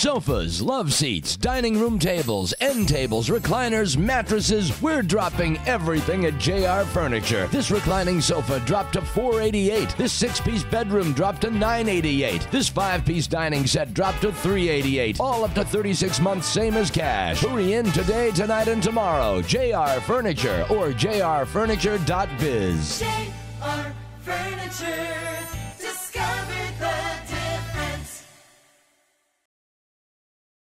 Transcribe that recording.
Sofas, love seats, dining room tables, end tables, recliners, mattresses. We're dropping everything at JR Furniture. This reclining sofa dropped to 488. This six-piece bedroom dropped to 988. This five-piece dining set dropped to 388. All up to 36 months, same as cash. Hurry in today, tonight, and tomorrow. JR Furniture or jrfurniture.biz. JR Furniture.